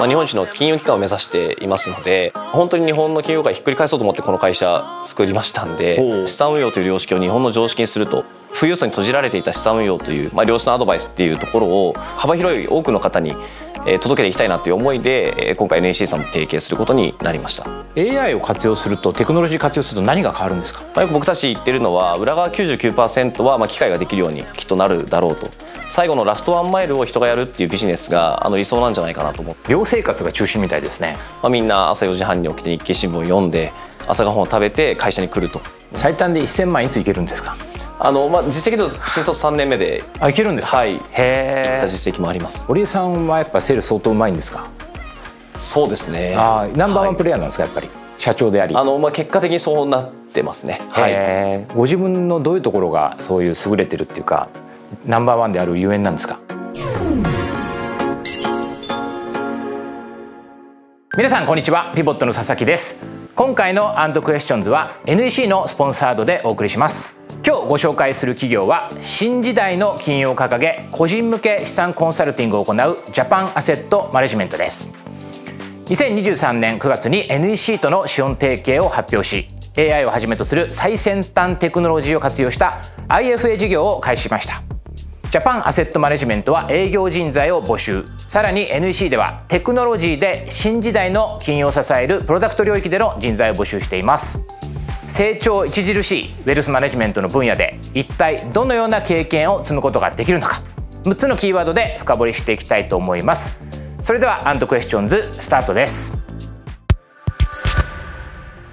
まあ、日本一の金融機関を目指していますので本当に日本の金融界ひっくり返そうと思ってこの会社作りましたんで資産運用という良識を日本の常識にすると富裕層に閉じられていた資産運用という、まあ、良質なアドバイスっていうところを幅広い多くの方に届けていきたいなという思いで今回 NEC さんと提携することになりました。AI を活用するとテクノロジー活用すると何が変わるんですか、まあ、よく僕たち言ってるのは裏側99%はまあ機械ができるようにきっとなるだろうと。最後のラストワンマイルを人がやるっていうビジネスがあの理想なんじゃないかなと思って。寮生活が中心みたいですね、まあ、みんな朝4時半に起きて日経新聞を読んで朝ごはんを食べて会社に来ると最短で1000万いついけるんですか？あのまあ実績で新卒3年目であいけるんですか？はい。へえ。実績もあります。堀江さんはやっぱセール相当うまいんですか？そうですね。あナンバーワンプレイヤーなんですか、はい、やっぱり？社長であり。あの、まあ、結果的にそうなってますね。はい。ご自分のどういうところがそういう優れてるっていうかナンバーワンであるゆえんなんですか？皆さんこんにちは。ピボットの佐々木です。今回のアンドクエスチョンズは NEC のスポンサードでお送りします。今日ご紹介する企業は新時代の金融を掲げ個人向け資産コンサルティングを行うジャパンアセットマネジメントです2023年9月に NEC との資本提携を発表し AI をはじめとする最先端テクノロジーを活用した IFA 事業を開始しました。ジャパンアセットマネジメントは営業人材を募集。さらに NEC ではテクノロジーで新時代の金融を支えるプロダクト領域での人材を募集しています。成長著しいウェルスマネジメントの分野で一体どのような経験を積むことができるのか。6つのキーワードで深掘りしていきたいと思います。それではアンドクエスチョンズスタートです。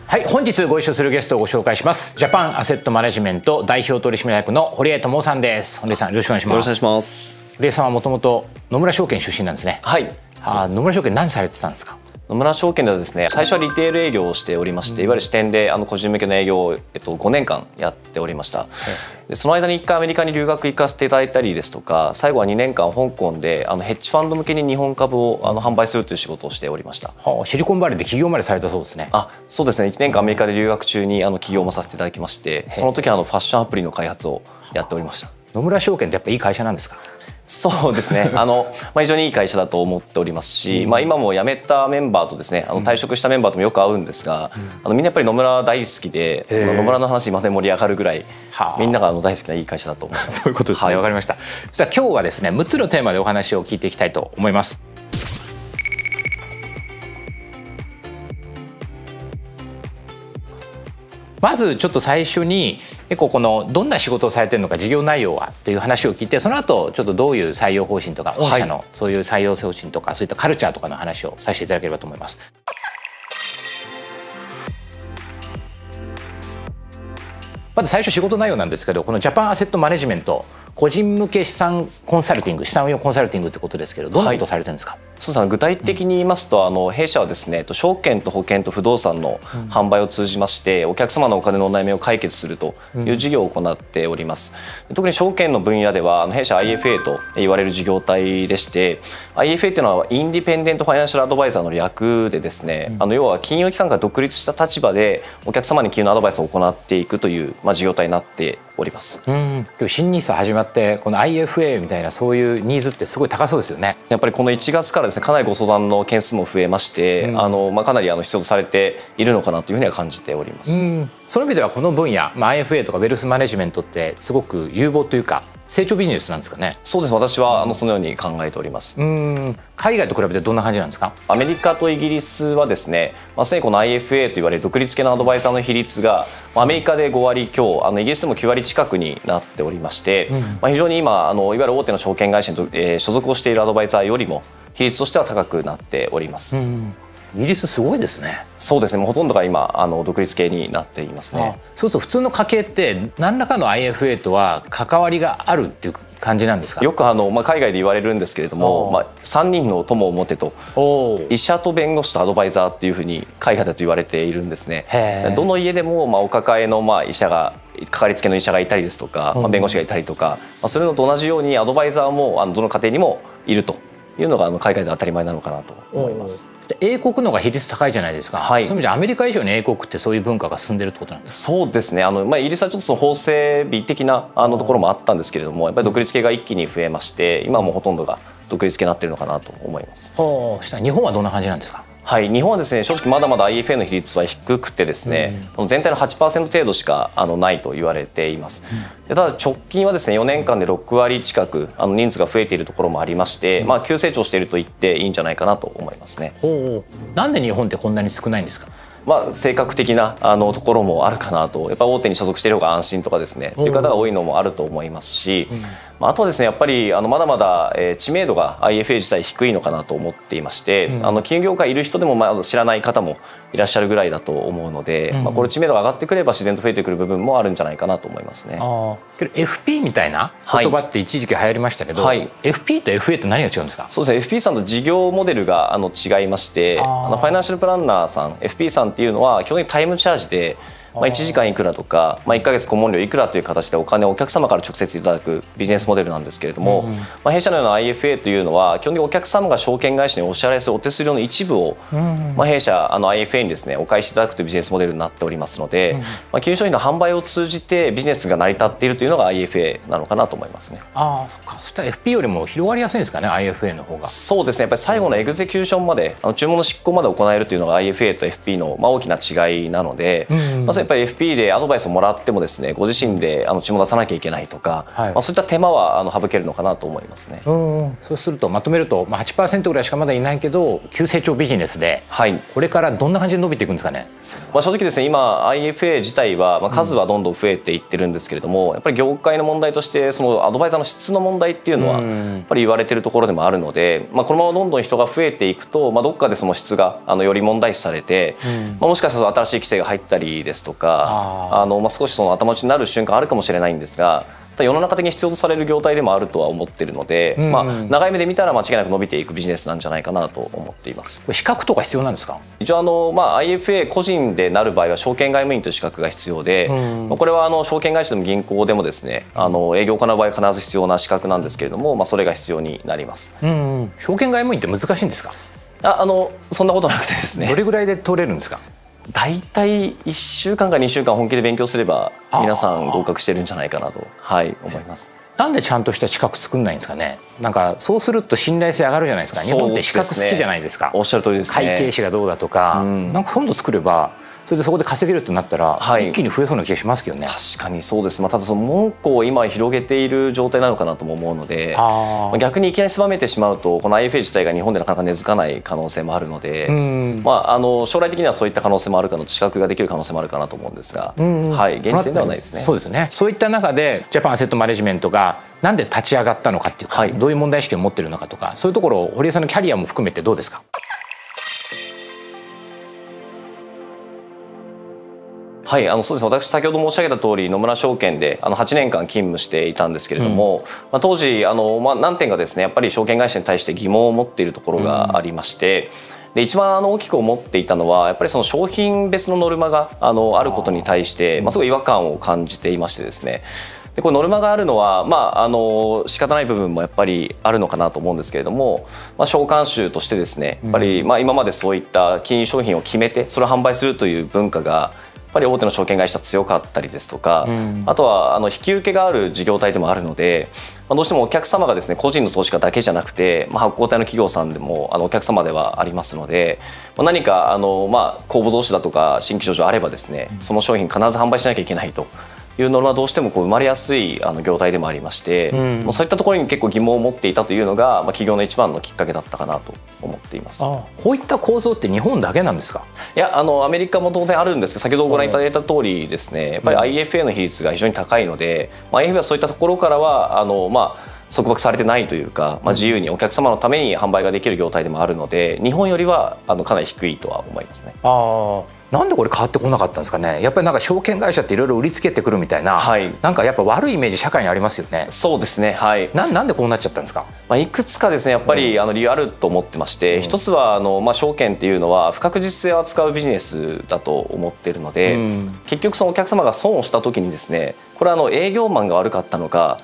はい本日ご一緒するゲストをご紹介します。ジャパンアセットマネジメント代表取締役の堀江智さんです。堀江さんよろしくお願いします。よろしくお願いします。堀江さんはもともと野村証券出身なんですね。はい。あ野村証券何されてたんですか？野村証券ではですね最初はリテール営業をしておりまして、いわゆる支店であの個人向けの営業を、えっと、5年間やっておりました。でその間に1回アメリカに留学行かせていただいたりですとか最後は2年間香港であのヘッジファンド向けに日本株をあの販売するという仕事をしておりました、はあ、シリコンバレーで起業までされたそうですね。あそうですね。1年間アメリカで留学中にあの起業もさせていただきましてその時はあのファッションアプリの開発をやっておりました。野村証券ってやっぱいい会社なんですか？そうですね。あの、まあ、非常にいい会社だと思っておりますし、うん、まあ、今も辞めたメンバーとですねあの退職したメンバーともよく会うんですが、うん、あのみんなやっぱり野村大好きで野村の話今で盛り上がるぐらいみんながあの大好きないい会社だと思います。そういうことですね、はい、かりました。じゃあ今日はですね6つのテーマでお話を聞いていきたいと思います。まずちょっと最初に結構このどんな仕事をされてるのか事業内容はという話を聞いてその後ちょっとどういう採用方針とか御社のそういう採用方針とかそういったカルチャーとかの話をさせていただければと思います。まず最初仕事内容なんですけどこのジャパンアセットマネジメント個人向け資産コンサルティング資産運用コンサルティングってことですけどどんなことされてるんですか、はい、そうですね。具体的に言いますと、うん、あの弊社はですね証券と保険と不動産の販売を通じまして、うん、お客様のお金のお悩みを解決するという事業を行っております、うん、特に証券の分野ではあの弊社 IFA と言われる事業体でして IFA っていうのはインディペンデントファイナンシャルアドバイザーの略でですね、あの要は金融機関が独立した立場でお客様に金融のアドバイスを行っていくという、まあ、事業体になっております。うん、新ニーサ始まってこの IFA みたいなそういうニーズってすごい高そうですよね。やっぱりこの1月からですねかなりご相談の件数も増えまして、うん、あのまあかなりあの必要とされているのかなというふうには感じております。うん、その意味ではこの分野、まあ IFA とかウェルスマネジメントってすごく有望というか成長ビジネスなんですかね。そうです。私はあのそのように考えております。うん。海外と比べてどんな感じなんですか？アメリカとイギリスはですね、まあ、すでにこの IFA と言われる独立系のアドバイザーの比率がアメリカで5割強、あのイギリスでも9割近くになっておりまして、うん、まあ非常に今あのいわゆる大手の証券会社に、えー、所属をしているアドバイザーよりも比率としては高くなっております。うんイギリスすごいですね。そうですね。もうほとんどが今あの独立系になっていますね。そうすると普通の家系って何らかの IFA とは関わりがあるっていう感じなんですか？よくあのまあ海外で言われるんですけれども、まあ三人の友を持てと医者と弁護士とアドバイザーっていうふうに海外だと言われているんですね。どの家でもまあお抱えのまあ医者がかかりつけの医者がいたりですとか、まあ弁護士がいたりとか、まあそれのと同じようにアドバイザーもあのどの家庭にもいるというのがあの海外で当たり前なのかなと思います。英国のが比率高いじゃないですか、はい、そういう意味じゃアメリカ以上に英国ってそういう文化が進んでるってことなんですそうですね。あの、まあ、イギリスはちょっとその法整備的なあのところもあったんですけれどもやっぱり独立系が一気に増えまして今もほとんどが独立系になってるのかなと思います。した日本はどんな感じなんですか？はい、日本はですね正直まだまだ IFA の比率は低くてですね、うん、全体の8%程度しかあのないと言われています、うん、ただ直近はですね4年間で6割近くあの人数が増えているところもありまして、うん、まあ、急成長していると言っていいんじゃないかなと思いますね。ほうなんで日本ってこんなに少ないんですか？まあ、性格的なあのところもあるかなと。やっぱ大手に所属している方が安心とかですねという方が多いのもあると思いますし、まあ、あとはですねやっぱりあのまだまだ、えー、知名度が IFA 自体低いのかなと思っていまして、うん、あの金融業界いる人でもまあ知らない方もいらっしゃるぐらいだと思うので、うん、まあ、これ知名度が上がってくれば自然と増えてくる部分もあるんじゃないかなと思いますね。あけど FP みたいな言葉って一時期流行りましたけど、はい、FP と FA って何が違うんですか？そうですね。FP さんと事業モデルがあの違いましてあのファイナンシャルプランナーさん FP さんっていうのは基本的にタイムチャージでまあ、1時間いくらとか、まあ、1か月顧問料いくらという形でお金をお客様から直接いただくビジネスモデルなんですけれども、うん、まあ、弊社のような IFA というのは基本的にお客様が証券会社にお支払いするお手数料の一部を、うん、まあ、弊社あの IFA にですねお返しいただくというビジネスモデルになっておりますので、うん、まあ、金融商品の販売を通じてビジネスが成り立っているというのが IFA なのかなと思いますね。ああそっかそしたら FP よりも広がりやすいんですかね IFA の方が。そうですねやっぱり最後のエグゼキューションまであの注文の執行まで行えるというのが IFA と FP の、まあ、大きな違いなので、まずやっぱり FP でアドバイスをもらってもですねご自身であの注文出さなきゃいけないとか、はい、まあ、そういった手間はあの省けるのかなと思いますね。うんそうするとまとめると、まあ、8%ぐらいしかまだいないけど急成長ビジネスで、はい、これからどんな感じで伸びていくんですかね？まあ、正直ですね今 IFA 自体は、まあ、数はどんどん増えていってるんですけれども、うん、やっぱり業界の問題としてそのアドバイザーの質の問題っていうのはやっぱり言われてるところでもあるので、まあ、このままどんどん人が増えていくと、まあ、どっかでその質があのより問題視されて、うん、まあ、もしかしたら新しい規制が入ったりですとかあの、まあ、少しその頭打ちになる瞬間あるかもしれないんですが世の中的に必要とされる業態でもあるとは思っているので、うんうん、まあ、長い目で見たら間違いなく伸びていくビジネスなんじゃないかなと思っています。資格とか必要なんですか？一応あの、まあ、IFA 個人でなる場合は証券外務員という資格が必要で、うん、これはあの証券会社でも銀行でもですねあの営業を行う場合は必ず必要な資格なんですけれども、まあ、それが必要になります、うんうん、証券外務員って難しいんですか？ああのそんなことなくてですね。どれぐらいで取れるんですか？大体1週間か2週間本気で勉強すれば皆さん合格してるんじゃないかなと、はい、思います。なんでちゃんとした資格作んないんですかね？なんかそうすると信頼性上がるじゃないですか。日本って資格好きじゃないですか。おっしゃる通りですね。会計士がどうだとか、うん、なんか今度作ればそれでそこで稼げるとなったら、はい、一気に増えそうな気がしますけどね。確かにそうです、まあ、ただその門戸を今広げている状態なのかなとも思うので逆にいきなり狭めてしまうとこの IFA 自体が日本でなかなか根付かない可能性もあるので、まあ、あの将来的にはそういった可能性もあるかの資格ができる可能性もあるかなと思うんですが、はい、現時点ではないですね。そうですね。そういった中でジャパンアセットマネジメントがなんで立ち上がったのかっていうか、はい、どういう問題意識を持っているのかとかそういうところ堀江さんのキャリアも含めてどうですか？はいあのそうです私先ほど申し上げた通り野村証券であの8年間勤務していたんですけれども、うん、まあ、当時あの、まあ、何点かですねやっぱり証券会社に対して疑問を持っているところがありまして。うん、で一番あの大きく思っていたのはやっぱりその商品別のノルマがあのあることに対してまあ、すごい違和感を感じていましてですね。でこれノルマがあるのはまああの仕方ない部分もやっぱりあるのかなと思うんですけれども、まあ、召喚集としてですねやっぱりまあ今までそういった金融商品を決めてそれを販売するという文化がぱり大手の証券会社強かったりですとか、うん、あとはあの引き受けがある事業体でもあるので、まあ、どうしてもお客様がですね個人の投資家だけじゃなくて、まあ、発行体の企業さんでもあのお客様ではありますので、まあ、何かあの、まあ、公募増資だとか新規上場あればですねその商品必ず販売しなきゃいけないと。いうのはどうしてもこう生まれやすいあの業態でもありまして、うん、そういったところに結構疑問を持っていたというのが、まあ、企業の一番のきっかけだったかなと思っています。こういった構造って日本だけなんですか？いやあのアメリカも当然あるんですけど先ほどご覧いただいた通りですねやっぱり IFA の比率が非常に高いので、まあ、IFA はそういったところからはあの、まあ、束縛されてないというか、まあ、自由にお客様のために販売ができる業態でもあるので日本よりはあのかなり低いとは思いますね。あなんでこれ変わってこなかったんですかね。やっぱりなんか証券会社っていろいろ売りつけてくるみたいな、はい、なんかやっぱ悪いイメージ社会にありますよね。そうですね。はい。ななんでこうなっちゃったんですか、まあ、いくつかですねやっぱり、あの理由あると思ってまして、うん、一つはあの、まあ、証券っていうのは不確実性を扱うビジネスだと思っているので、うん、結局そのお客様が損をした時にですねこれはあの営業マンが悪かったのか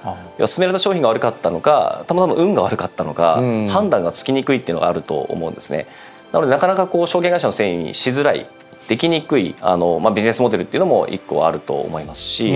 進められた商品が悪かったのかたまたま運が悪かったのか、うん、判断がつきにくいっていうのがあると思うんですね。なのでなかなかこう証券会社の繊維にしづらいできにくいあの、まあ、ビジネスモデルっていうのも一個あると思いますし、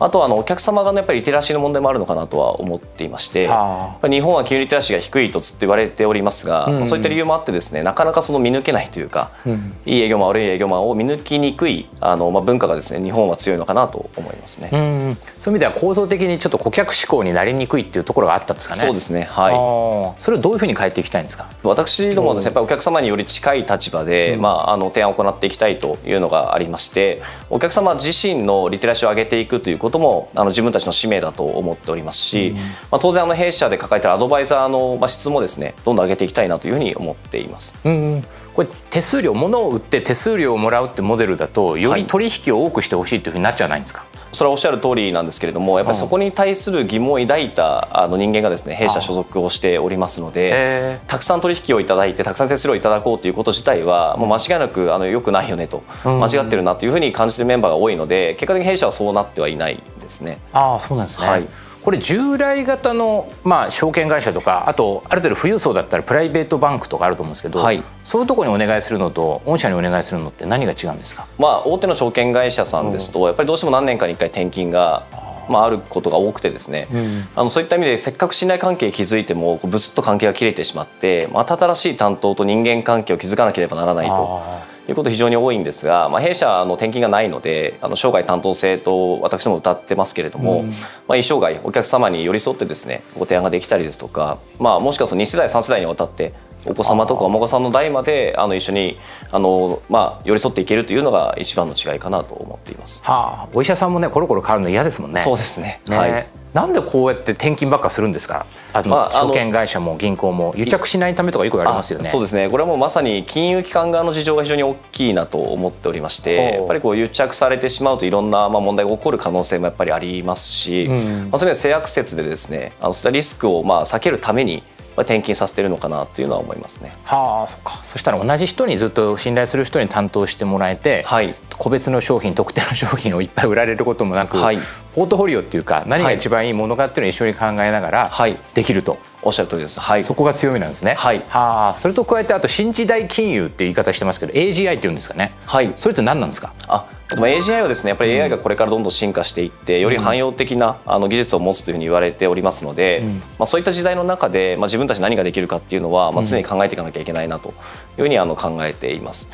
あとはあのお客様側のやっぱりリテラシーの問題もあるのかなとは思っていまして、日本は金融リテラシーが低いとずっと言われておりますが、うん、そういった理由もあってですねなかなかその見抜けないというか、うん、いい営業マン悪い営業マンを見抜きにくいあの、まあ、文化がですね日本は強いのかなと思いますね、うん、そういう意味では構造的にちょっと顧客志向になりにくいっていうところがあったんですかね。そうですねはい。それをどういうふうに変えていきたいんですか？私どもはですねやっぱりお客様により近い立場で、まあ、あの提案を行っていきたいというのががありましてお客様自身のリテラシーを上げていくということもあの自分たちの使命だと思っておりますし、うん、まあ、当然あの弊社で抱えているアドバイザーの質もですねどんどん上げていきたいなというふうに思っています。うん、これ手数料物を売って手数料をもらうってモデルだとより取引を多くしてほしいというふうになっちゃわないんですか、はいそれはおっしゃる通りなんですけれどもやっぱりそこに対する疑問を抱いたあの人間がですね弊社所属をしておりますのでたくさん取引をいただいてたくさん手数料をいただこうということ自体はもう間違いなくあのよくないよねと間違ってるなというふうに感じているメンバーが多いので結果的に弊社はそうなってはいないですね。あそうなんですね、はいこれ従来型の、まあ、証券会社とかあとある程度富裕層だったらプライベートバンクとかあると思うんですけど、はい、そういうところにお願いするのと御社にお願いするのって何が違うんですか、まあ、大手の証券会社さんですと、やっぱりどうしても何年かに1回転勤がまあ、あることが多くてですね、うん、あのそういった意味でせっかく信頼関係築いてもブツッと関係が切れてしまってまた新しい担当と人間関係を築かなければならないということ非常に多いんですが、まあ、弊社の転勤がないのであの生涯担当制と私ども歌ってますけれども、うん、まあ、一生涯お客様に寄り添ってですねご提案ができたりですとか、まあ、もしくはその2世代3世代にわたってお子様とかお孫さんの代まであの一緒にあの、まあ、寄り添っていけるというのが一番の違いかなと思っています。はあ、お医者さんもねコロコロ変わるの嫌ですもんね。そうですね。ねはい。なんでこうやって転勤ばっかするんですか？あの、まあ、証券会社も銀行も癒着しないためとかよくありますよね。そうですね。これはもうまさに金融機関側の事情が非常に大きいなと思っておりましてやっぱりこう癒着されてしまうといろんなまあ問題が起こる可能性もやっぱりありますし、うん、まあ、そういう性悪説でですねあのそういったリスクをまあ避けるために転勤させてるのかなというのは思いますね。はあ、そっか。そしたら同じ人にずっと信頼する人に担当してもらえて、はい、個別の商品特定の商品をいっぱい売られることもなく、はい、ポートフォリオっていうか何が一番いいものかっていうのを一緒に考えながらできると。おっしゃる通りです。はい。そこが強みなんですね。はい。はあ、それと加えてあと新時代金融っていう言い方してますけど、AGI って言うんですかね。はい。それって何なんですか？あ、AGI はですねやっぱり AI がこれからどんどん進化していってより汎用的なあの技術を持つというふうに言われておりますので、まあ、そういった時代の中で、まあ、自分たち何ができるかっていうのは、まあ、常に考えていかなきゃいけないなというふうにあの考えています。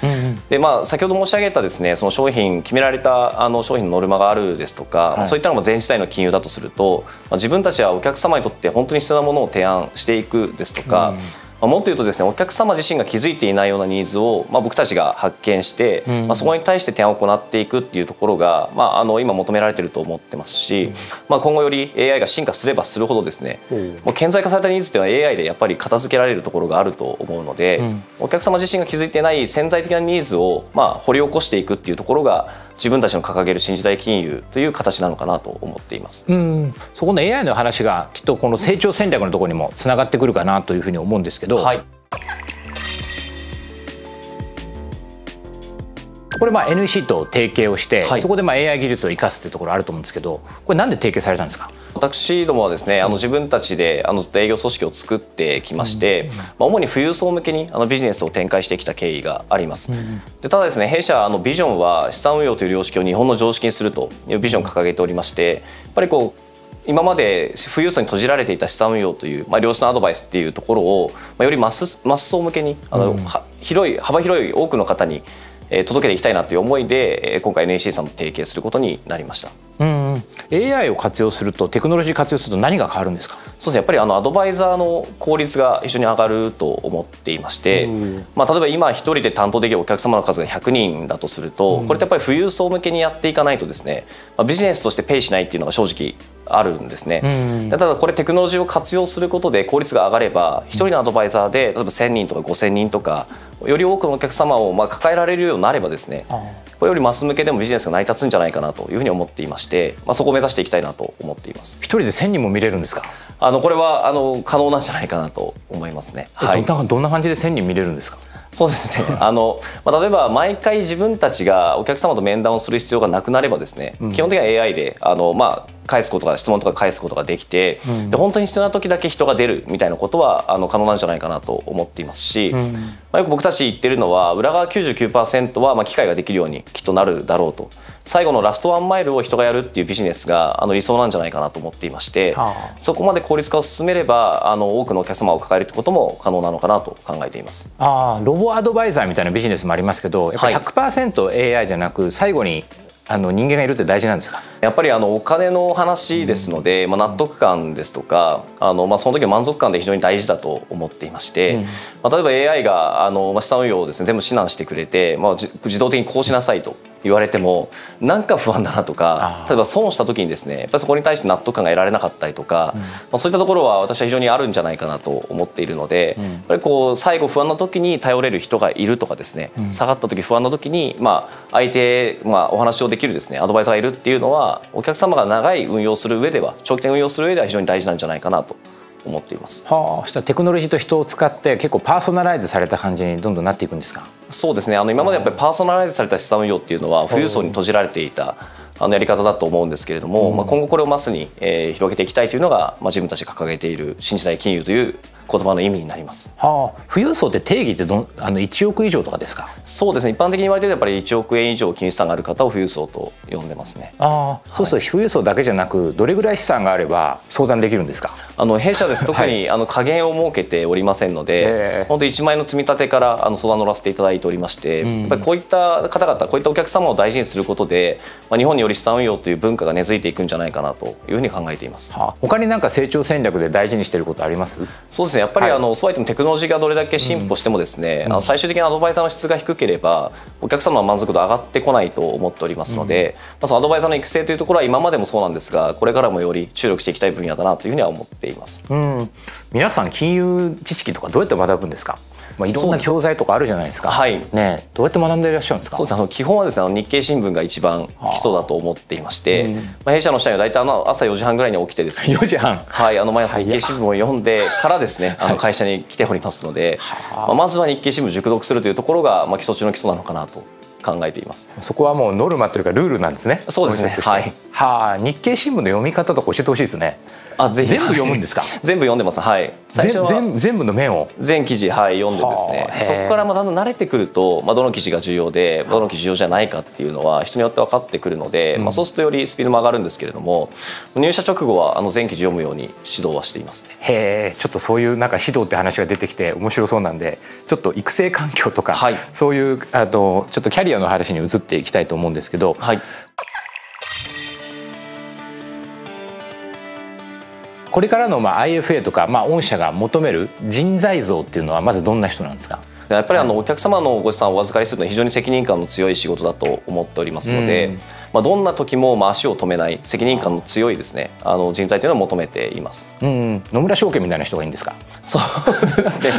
でまあ、先ほど申し上げたですねその商品決められたあの商品のノルマがあるですとか、はい、そういったのも全時代の金融だとすると、まあ、自分たちはお客様にとって本当に必要なものを提案していくですとか、まあ、もっと言うとですねお客様自身が気づいていないようなニーズを、まあ、僕たちが発見して、うん、まあ、そこに対して提案を行っていくっていうところが、まあ、あの今求められていると思ってますし、うん、まあ、今後より AI が進化すればするほどですね、顕在化されたニーズっていうのは AI でやっぱり片付けられるところがあると思うので、お客様自身が気づいていない潜在的なニーズを、まあ、掘り起こしていくっていうところが自分たちの掲げる新時代金融という形なのかなと思っています。うん、そこの AI の話がきっとこの成長戦略のところにもつながってくるかなというふうに思うんですけど、はい、これまあ NEC と提携をして、はい、そこでまあ AI 技術を生かすっていうところあると思うんですけどこれなんで提携されたんですか？私どもはですねあの自分たちであのずっと営業組織を作ってきまして、まあ、主に富裕層向けにあのビジネスを展開してきた経緯があります。でただですね弊社あのビジョンは資産運用という良識を日本の常識にするというビジョンを掲げておりましてやっぱりこう今まで富裕層に閉じられていた資産運用という、まあ、良質なアドバイスっていうところを、まあ、よりマスマス層向けにあの、うん、広い幅広い多くの方に届けていきたいなという思いで今回 NEC さんと提携することになりました。うん、AI を活用するとテクノロジー活用すると何が変わるんですか？そうですね。やっぱりあのアドバイザーの効率が非常に上がると思っていまして、まあ、例えば今一人で担当できるお客様の数が100人だとすると、これってやっぱり富裕層向けにやっていかないとですね、まあ、ビジネスとしてペイしないっていうのが正直あるんですね、うん、ただこれテクノロジーを活用することで効率が上がれば1人のアドバイザーで例えば1,000人とか5,000人とかより多くのお客様をまあ抱えられるようになればですねこれよりマス向けでもビジネスが成り立つんじゃないかなというふうに思っていまして、まあ、そこを目指していきたいなと思っています。一人で1,000人も見れるんですか？あのこれはあの可能なんじゃないかなと思いますね、はい、どんな感じで1,000人見れるんですか？そうですね。あの、まあ、例えば毎回自分たちがお客様と面談をする必要がなくなればですね、うん、基本的には AI であの、まあ、返すことが質問とか返すことができて、うん、で本当に必要な時だけ人が出るみたいなことはあの可能なんじゃないかなと思っていますし、うん、まあ、よく僕たち言ってるのは裏側99%はまあ機械ができるようにきっとなるだろうと。最後のラストワンマイルを人がやるっていうビジネスがあの理想なんじゃないかなと思っていまして、はあ、そこまで効率化を進めればあの多くのお客様を抱えることも可能なのかなと考えています。あロボアドバイザーみたいなビジネスもありますけどやっぱり 100%AI じゃなく最後にあの人間がいるって大事なんですか？やっぱりあのお金の話ですので、うん、まあ、納得感ですとかあの、まあ、その時の満足感で非常に大事だと思っていまして、うん、まあ、例えば AI があの、まあ、資産運用をです、ね、全部指南してくれて、まあ、自動的にこうしなさいと言われてもなんか不安だなとか例えば損した時にですねやっぱりそこに対して納得感が得られなかったりとか、うん、まあ、そういったところは私は非常にあるんじゃないかなと思っているので、うん、やっぱりこう最後不安な時に頼れる人がいるとかですね、うん、下がった時不安な時に、まあ、相手、まあ、お話をできるですねアドバイザーがいるっていうのはお客様が長い運用する上では長期的運用する上では非常に大事なんじゃないかなと思っています。はあ、したテクノロジーと人を使って結構パーソナライズされた感じにどんどんなっていくんですか？そうですね。あの今までやっぱりパーソナライズされた資産運用っていうのは富裕層に閉じられていた。あのやり方だと思うんですけれども、うん、まあ、今後これをマスに、えー、広げていきたいというのが、まあ、自分たちが掲げている新時代金融という言葉の意味になります。はあ、富裕層って定義ってどあの1億以上とかですか？そうですね。一般的に言われてるやっぱり1億円以上金融資産がある方を富裕層と呼んでますね。ああ、そうすると富裕層だけじゃなくどれぐらい資産があれば相談できるんですか？あの弊社です。特に、はい、あの加減を設けておりませんので、本当1万円の積み立てからあの相談乗らせていただいておりまして、うん、やっぱりこういった方々こういったお客様を大事にすることで、まあ日本により資産運用という文化が根付いていくんじゃないかなというふうに考えています。はあ、他になんか成長戦略で大事にしていることあります？そうですね。やっぱり、はい、あのいてもテクノロジーがどれだけ進歩してもですね、うん、あの最終的なアドバイザーの質が低ければお客様の満足度上がってこないと思っておりますので、うん、まあ、そのアドバイザーの育成というところは今までもそうなんですがこれからもより注力していきたい分野だなというふうには思っています。うん、皆さん金融知識とかどうやって学ぶんですか？まあ、いろんな教材とかあるじゃないですか。はい。ね、どうやって学んでいらっしゃるんですか？そうです。あの基本はですね、あの日経新聞が一番基礎だと思っていまして、うん、まあ弊社の社員は大体あの朝4時半ぐらいに起きてですね。4時半？はい。あの毎朝日経新聞を読んでからですね、あの会社に来ておりますので、まあまずは日経新聞熟読するというところがまあ基礎中の基礎なのかなと考えていますそこはもうノルマというかルールなんですねそうですねはいはあ日経新聞の読み方とか教えてほしいですねあ全部読むんですか？全部読んでます。はい。最初は全全部の面を？全記事はい読んでですね。そこからまあだんだん慣れてくると、まあ、どの記事が重要でどの記事重要じゃないかっていうのは人によって分かってくるので、うん、まあ、そうするとよりスピードも上がるんですけれども入社直後はあの全記事読むように指導はしていますね。へえちょっとそういうなんか指導って話が出てきて面白そうなんでちょっと育成環境とか、はい、そういうあとちょっとキャリアの話に移っていきたいと思うんですけど、はいこれからのまあ IFA とかまあ御社が求める人材像っていうのはまずどんな人なんですか？やっぱりあのお客様のご資産をお預かりするのは非常に責任感の強い仕事だと思っておりますので、まあ、どんな時もまあ足を止めない責任感の強いですね。あの人材というのを求めています、うん、野村証券みたいな人がいいんですか？そうですね。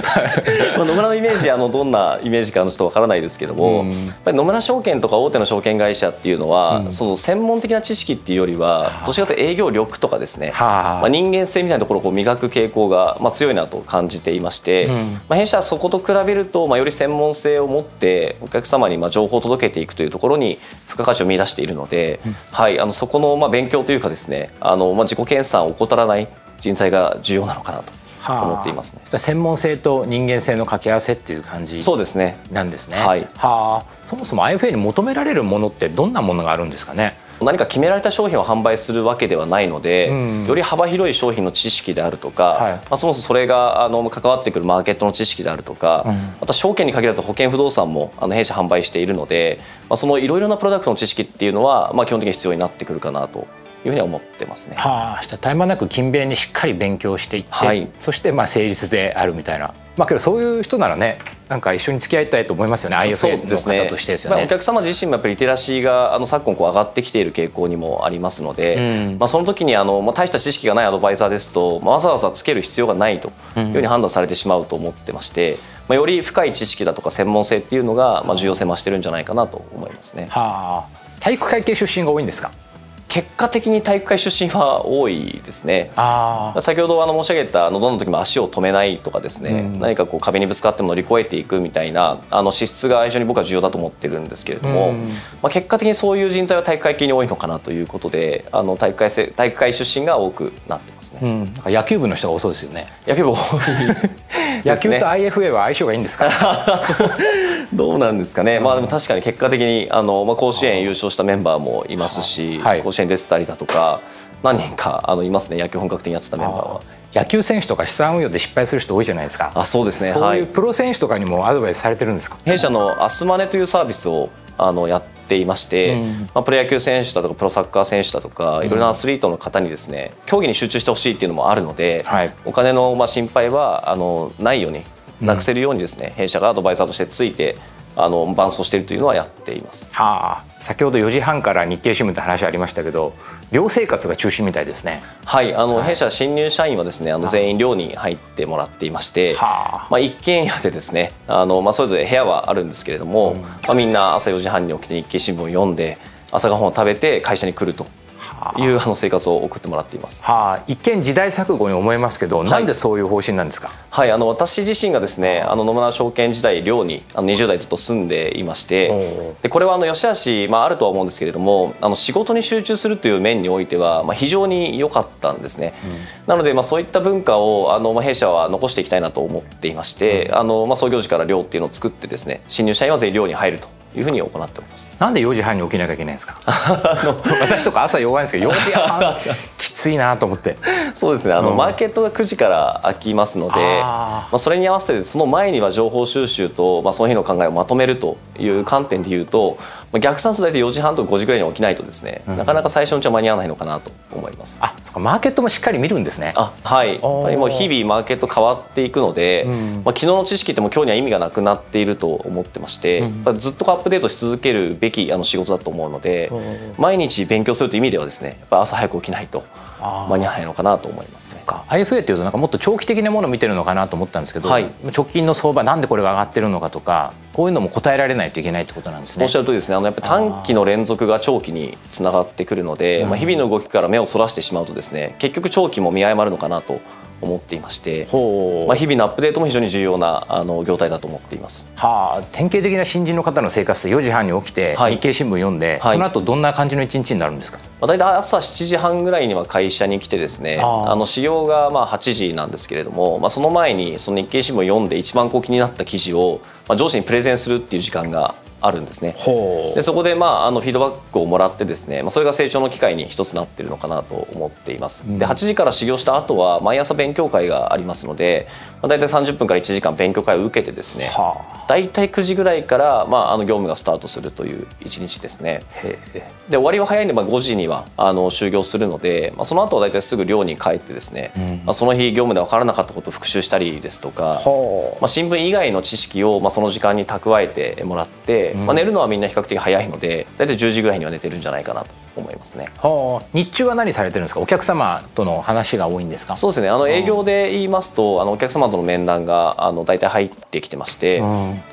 まあ野村のイメージあのどんなイメージかの人わからないですけども、うん、やっぱり野村証券とか大手の証券会社っていうのは、うん、その専門的な知識っていうよりはどちらかというと営業力とかですね、まあ、人間性みたいなところをこう磨く傾向がまあ強いなと感じていまして、まあ、弊社はそこと比べるとまあより専門性を持ってお客様にまあ情報を届けていくというところに付加価値を見出しているので、はいはい、あのそこのまあ勉強というかですねあの、まあ、自己研鑽を怠らない人材が重要なのかなと。思っていますね。専門性と人間性の掛け合わせっていう感じそうですね。なんですね。はい。はあ、そもそも IFA に求められるものってどんなものがあるんですかね？何か決められた商品を販売するわけではないので、うん、より幅広い商品の知識であるとか、はい、まあ、そもそもそれがあの関わってくるマーケットの知識であるとか、うん、また証券に限らず保険不動産もあの弊社販売しているので、まあ、そのいろいろなプロダクトの知識っていうのは、まあ、基本的に必要になってくるかなというふうに思ってますね。はあ、絶え間なく勤勉にしっかり勉強していって、はい、そしてまあ誠実であるみたいな。まあけどそういう人ならねなんか一緒に付き合いたいと思いますよね。IFA の方としてですよね、まあ、お客様自身もやっぱりリテラシーがあの昨今こう上がってきている傾向にもありますので、うん、まあ、その時にあの、まあ、大した知識がないアドバイザーですと、まあ、わざわざつける必要がないというふうに判断されてしまうと思ってまして、まあ、より深い知識だとか専門性っていうのが、まあ、重要性増してるんじゃないかなと思いますね。はあ、体育会系出身が多いんですか？結果的に体育会出身は多いですね。先ほどあの申し上げたあのどの時も足を止めないとかですね、うん、何かこう壁にぶつかっても乗り越えていくみたいなあの資質が非常に僕は重要だと思ってるんですけれども、うん、まあ、結果的にそういう人材は体育会系に多いのかなということであの体育会体育会出身が多くなってますね、うん、野球部の人が多そうですよね。野球部多い 野球と IFA は相性がいいんですか？どうなんですかね、まあ、でも確かに結果的にあの、まあ、甲子園優勝したメンバーもいますし、はい、甲子園出てたりだとか何人かあのいますね。野球本格的にやってたメンバーは。野球選手とか資産運用で失敗する人多いじゃないですか。あそうですね。そういうプロ選手とかにもアドバイスされてるんですか？弊社のアスマネというサービスをあのやっていまして、うん、まあ、プロ野球選手だとかプロサッカー選手だとか、いろいろなアスリートの方にですね競技に集中してほしいっていうのもあるので、はい、お金のまあ心配はあのないようになくせるようにですね、うん、弊社がアドバイザーとしてついてあの伴走しているというのはやっています。はあ、先ほど4時半から日経新聞って話ありましたけど寮生活が中心みたいですね。はいあの、はい、弊社新入社員はですねあの全員寮に入ってもらっていまして、はあ、まあ、一軒家でですねあの、まあ、それぞれ部屋はあるんですけれども、うん、まあ、みんな朝4時半に起きて日経新聞を読んで朝ごはんを食べて会社に来るというあの生活を送ってもらっています。はあ、一見時代錯誤に思えますけど、はい、なんでそういう方針なんですか？はい、あの私自身がですね、あの野村証券時代寮にあの20代ずっと住んでいまして、でこれはあの吉橋まああるとは思うんですけれども、あの仕事に集中するという面においてはまあ非常に良かったんですね。うん、なのでまあそういった文化をあのまあ弊社は残していきたいなと思っていまして、うん、あのまあ創業時から寮っていうのを作ってですね、新入社員は全員寮に入るというふうに行っております。なんで4時半に起きなきゃいけないんですか？私とか朝弱いんですけど、4時半きついなと思って。そうですね。あの、うん、マーケットが9時から開きますので、あまあそれに合わせてその前には情報収集とまあその日の考えをまとめるという観点で言うと、逆算すると大体4時半とか5時ぐらいに起きないとですね、うん、なかなか最初のうちは間に合わないのかなと思います。あ、そかマーケットもしっかり見るんですね。あ、はい。やっぱりもう日々マーケット変わっていくので、うん、まあ昨日の知識っても今日には意味がなくなっていると思ってまして、うん、ずっとアップデートし続けるべきあの仕事だと思うので、毎日勉強するという意味ではですね、やっぱ朝早く起きないと。間に合わないのかなと思います、ね、IFA っていうとなんかもっと長期的なものを見てるのかなと思ったんですけど、はい、直近の相場なんでこれが上がってるのかとかこういうのも答えられないといけないってことなんですね。おっしゃるとりですね。あのやっぱ短期の連続が長期につながってくるので、まあ、日々の動きから目をそらしてしまうとですね結局長期も見誤るのかなと思っていまして、まあ、日々のアップデートも非常に重要なあの業態だと思っています。はあ、典型的な新人の方の生活で4時半に起きて、日経新聞読んで、はい、その後どんな感じの一日になるんですか？まあ、大体朝7時半ぐらいには会社に来てですね、あの始業がまあ8時なんですけれども、まあ、その前にその日経新聞を読んで一番こう気になった記事を、まあ、上司にプレゼンするっていう時間があるんですね。でそこで、まあ、あのフィードバックをもらってですね、まあ、それが成長の機会に一つなっているのかなと思っています、うん、で8時から始業した後は毎朝勉強会がありますので、まあ、大体30分から1時間勉強会を受けてですね、はあ、大体9時ぐらいから、まあ、あの業務がスタートするという一日ですね。で終わりは早いんで、まあ、5時にはあの終業するので、まあ、その後は大体すぐ寮に帰ってですね、うん、まあ、その日業務で分からなかったことを復習したりですとか、はあ、まあ、新聞以外の知識を、まあ、その時間に蓄えてもらって、まあ、寝るのはみんな比較的早いので大体10時ぐらいには寝てるんじゃないかなと思いますね。はあ、日中は何されてるんですか？お客様との話が多いんですか？そうですね。あの営業で言いますとあのお客様との面談があの大体入ってきてまして、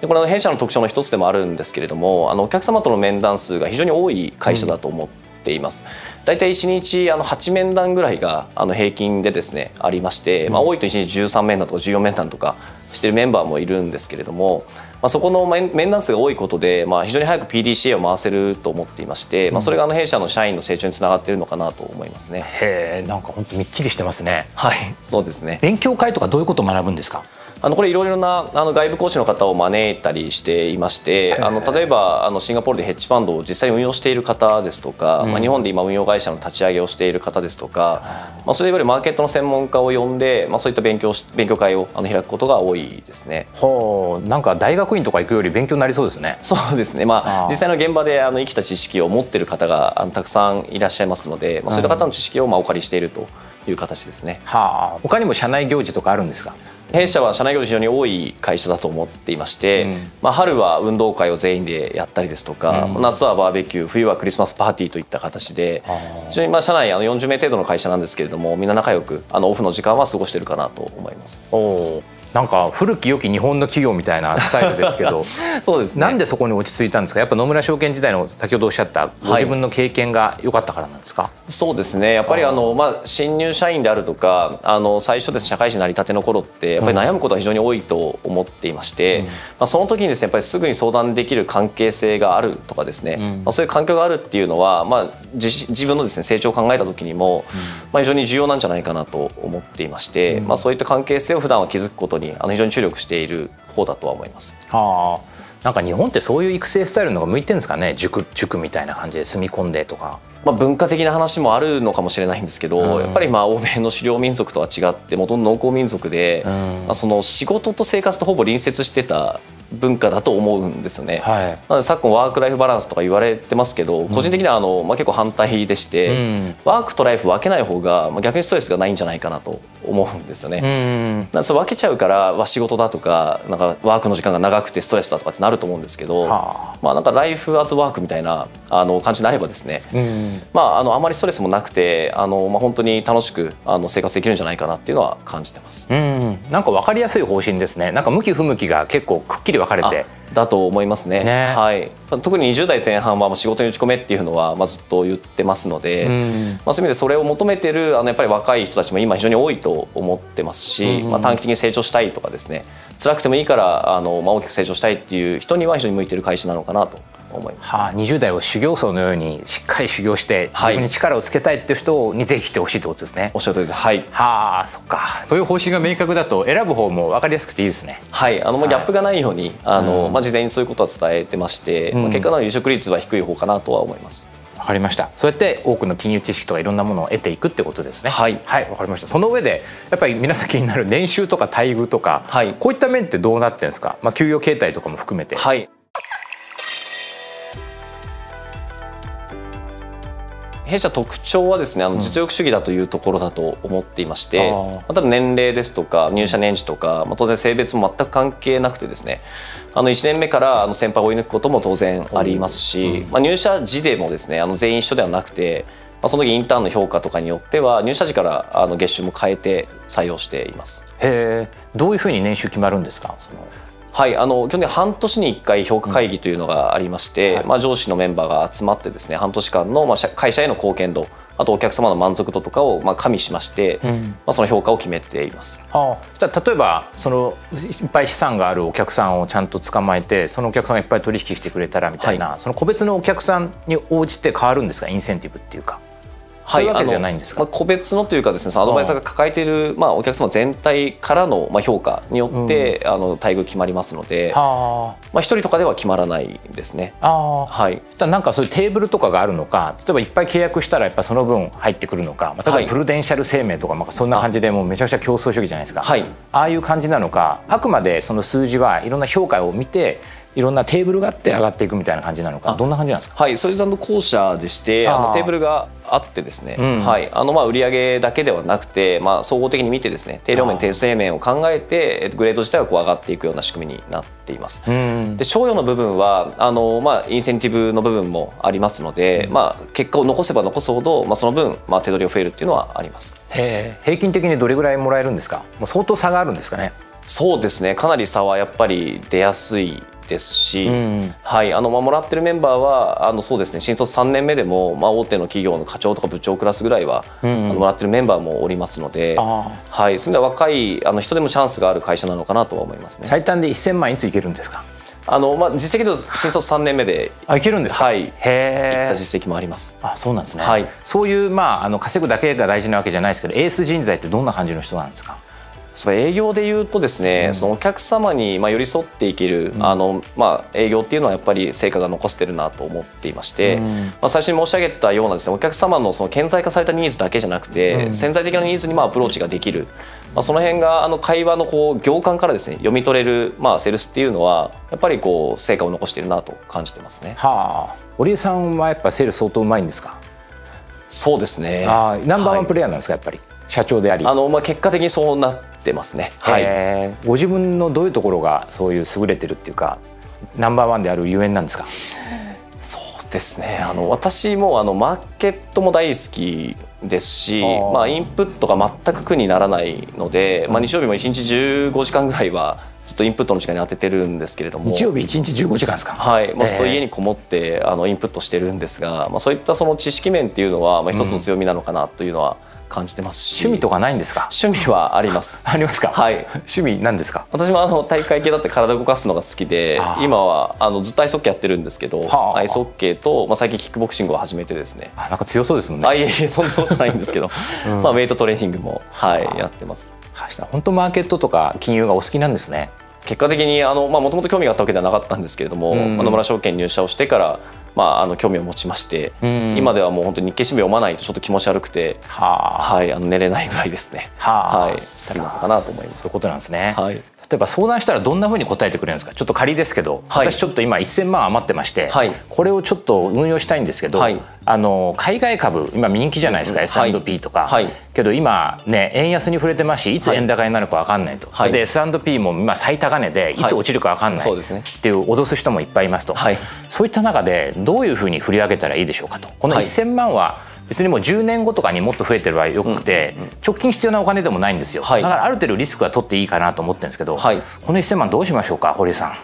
でこれは弊社の特徴の一つでもあるんですけれどもあのお客様との面談数が非常に多い会社だと思って、います。大体1日あの8面談ぐらいがあの平均でですねありまして、まあ、多いと1日13面談とか14面談とかしてるメンバーもいるんですけれども、まあ、そこの面談数が多いことで、まあ、非常に早く PDCA を回せると思っていまして、まあ、それがあの弊社の社員の成長につながっているのかなと思いますね。へえんか本当みっちりしてますね。はいそうですね。勉強会とかどういうことを学ぶんですか？あのこれいろいろなあの外部講師の方を招いたりしていましてあの例えばあのシンガポールでヘッジファンドを実際に運用している方ですとか、うん、まあ、日本で今運用会社の立ち上げをしている方ですとか、まあ、それいわゆるマーケットの専門家を呼んで、まあ、そういった勉強勉強会をあの開くことが多いですね。ほう。なんか大学院とか行くより勉強になりそうですね。そうですね、まあ、実際の現場であの生きた知識を持っている方があのたくさんいらっしゃいますので、まあ、そういった方の知識をまあお借りしているという形ですね。はあ、他にも社内行事とかあるんですか？弊社は社内行事非常に多い会社だと思っていまして、うん、まあ、春は運動会を全員でやったりですとか、うん、夏はバーベキュー冬はクリスマスパーティーといった形で非常にまあ社内あの40名程度の会社なんですけれどもみんな仲良くあのオフの時間は過ごしているかなと思います。おなんか古き良き日本の企業みたいなスタイルですけど そうです、ね、なんでそこに落ち着いたんですか？やっぱ野村証券時代の先ほどおっしゃったご自分の経験が良かったからなんですか、はい、そうですね。やっぱりあの、まあ、新入社員であるとかあの最初です社会人成り立ての頃ってやっぱり悩むことが非常に多いと思っていまして、うん、まあ、その時にですねやっぱりすぐに相談できる関係性があるとかですね、うん、まあ、そういう環境があるっていうのは、まあ、自自分のですね成長を考えた時にも、うん、まあ、非常に重要なんじゃないかなと思っていまして、まあ、そういった関係性を普段は築くことにあの非常に注力している方だとは思います。はあなんか日本ってそういう育成スタイルのが向いてるんですかね？塾塾みたいな感じで住み込んでとか。まあ、文化的な話もあるのかもしれないんですけど、うん、やっぱりまあ欧米の狩猟民族とは違ってもともと農耕民族で、うん、まあ、その仕事と生活とほぼ隣接してた文化だと思うんですよね。はい、なので昨今ワーク・ライフ・バランスとか言われてますけど、個人的にはあの、まあ、結構反対でして、うん、ワークとライフ分けない方が、まあ、逆にストレスがないんじゃないかなと思うんですよね。うん、それ分けちゃうからわ仕事だとかなんかワークの時間が長くてストレスだとかってなると思うんですけど、はあ、まあ、なんかライフ・アズ・ワークみたいなあの感じになればですね、うん、まあ、あのあまりストレスもなくてあの、まあ、本当に楽しくあの生活できるんじゃないかなっていうのは感じてます。うん、なんか分かりやすい方針ですね。なんか向き不向きが結構くっきり分かれて。だと思いますね、ね、はい、特に20代前半は仕事に打ち込めっていうのはまあずっと言ってますので、うん、まあ、そういう意味でそれを求めてるあのやっぱり若い人たちも今非常に多いと思ってますし、うん、まあ、短期的に成長したいとかですね辛くてもいいからあの、まあ、大きく成長したいっていう人には非常に向いてる会社なのかなと思います、はあ、20代を修行僧のようにしっかり修行して自分に力をつけたいっていう人にぜひ来てほしいってことですね。おっしゃる通りです。はい。はあ、そっか。そういう方針が明確だと選ぶ方も分かりやすくていいですね。はい。あのギャップがないように、あの、うん、まあ事前にそういうことは伝えてまして、うん、まあ結果の離職率は低い方かなとは思います。わかりました。そうやって多くの金融知識とかいろんなものを得ていくってことですね。はい。はい、わかりました。その上でやっぱり皆さん気になる年収とか待遇とか、はい、こういった面ってどうなってんですか？まあ給与形態とかも含めて。はい。弊社特徴はですねあの実力主義だというところだと思っていまして、うん、まあ、多分年齢ですとか入社年次とか、まあ、当然性別も全く関係なくてですねあの1年目からあの先輩を追い抜くことも当然ありますし、うん、まあ、入社時でもですねあの全員一緒ではなくてまあ、その時インターンの評価とかによっては入社時からあの月収も変えて採用しています。へえ、どういうふうに年収決まるんですか？そのはいあの基本的に半年に1回評価会議というのがありまして、うんはい、まあ、上司のメンバーが集まってですね半年間の、まあ、会社への貢献度あとお客様の満足度とかをまあ加味しまして、うん、まあ、その評価を決めています。はあ、例えばそのいっぱい資産があるお客さんをちゃんと捕まえてそのお客さんがいっぱい取引してくれたらみたいな、はい、その個別のお客さんに応じて変わるんですか？インセンティブっていうか。はい、あのまあ、個別のというかですねそのアドバイザーが抱えている、まあ、お客様全体からの、まあ、評価によって、うん、あの待遇決まりますので、まあ、一人とかでは決まらないですね。あはい、なんかそういうテーブルとかがあるのか例えばいっぱい契約したらやっぱその分入ってくるのか、まあ、例えばプルデンシャル生命とか、まあ、そんな感じでもうめちゃくちゃ競争主義じゃないですか、はい、ああいう感じなのかあくまでその数字はいろんな評価を見ていろんなテーブルがあって上がっていくみたいな感じなのか。どんな感じなんですか？はいそういう校舎でしてあのテーブルがあってですね、うん、はいあのまあ売上だけではなくて、まあ、総合的に見てですね定量面定性面を考えてグレード自体はこう上がっていくような仕組みになっています。で賞与の部分はあの、まあ、インセンティブの部分もありますので、まあ、結果を残せば残すほど、まあ、その分、まあ、手取りを増えるっていうのはあります。へ平均的にどれぐらいもらえるんですか？もう相当差があるんですかね？そうですね。かなり差はやっぱり出やすいですし、うん、はいあのまあ、もらってるメンバーはあのそうですね新卒3年目でも、まあ、大手の企業の課長とか部長クラスぐらいは、うん、あのもらってるメンバーもおりますので、はい、そういう意味では若いあの人でもチャンスがある会社なのかなとは思いますね。最短で1000万いついけるんですか？あのまあ実績で新卒3年目であいけるんですか？はい。へえ。った実績もあります。あ、そうなんですね。はい。そういうまああの稼ぐだけが大事なわけじゃないですけど、エース人材ってどんな感じの人なんですか？その営業でいうとですね、うん、そのお客様にまあ寄り添っていける、うん、あのまあ、営業っていうのはやっぱり成果が残してるなと思っていまして、うん、まあ、最初に申し上げたようなですねお客様のその顕在化されたニーズだけじゃなくて、潜在的なニーズにまあアプローチができる、まあ、その辺があの会話のこう行間からですね読み取れる、まあ、セールスっていうのはやっぱりこう成果を残しているなと感じてますね。はあ、堀江さんはやっぱセールス相当うまいんですか？そうですね。あナンバーワンプレイヤーなんですか、はい、やっぱり？社長であり。あの、まあ、結果的にそうなってますね。はい、ご自分のどういうところがそういう優れてるっていうかナンバーワンであるゆえんなんですか？そうですね。あの私もあのマーケットも大好きですしまあ、インプットが全く苦にならないので、まあ、日曜日も1日15時間ぐらいはずっとインプットの時間に当ててるんですけれども。日曜日1日15時間ですか？はい、まあ、ずっと家にこもってあのインプットしてるんですが、まあ、そういったその知識面っていうのは、まあ、一つの強みなのかなというのは、感じてますし。趣味とかないんですか？趣味はあります。ありますか？はい。趣味なんですか？私もあの大会系だって体を動かすのが好きで今はあのずっとアイスホッケーやってるんですけどアイスホッケーと、まあ、最近キックボクシングを始めてですね。なんか強そうですもんね。あいえいえそんなことないんですけど、うん、まあウェイトトレーニングもはいやってます。本当マーケットとか金融がお好きなんですね。結果的にもともと興味があったわけではなかったんですけれども、うん、野村証券入社をしてからまあ、あの興味を持ちまして、うん、今ではもう本当に日経新聞読まないとちょっと気持ち悪くて、はあ、はい、あの寝れないぐらいですね。はあ、はい、好きなのかなと思います。そういうことなんですね。はい。例えば相談したらどんなふうに答えてくれるんですか？ちょっと仮ですけど、はい、私ちょっと今1000万余ってまして、はい、これをちょっと運用したいんですけど、はい、あの海外株今人気じゃないですか、うん、S&P とか、けど今ね円安に触れてますしいつ円高になるか分かんないと、で S&P も今最高値でい。つ落ちるか分かんない、っていう脅す人もいっぱいいますと、そういった中でどういうふうに振り上げたらいいでしょうかと。この1000万は、別にもう10年後とかにもっと増えてる場合よくて、直近必要なお金でもないんですよ、はい、だからある程度リスクは取っていいかなと思ってるんですけど、はい、この1000万どうしましょうか堀江さん。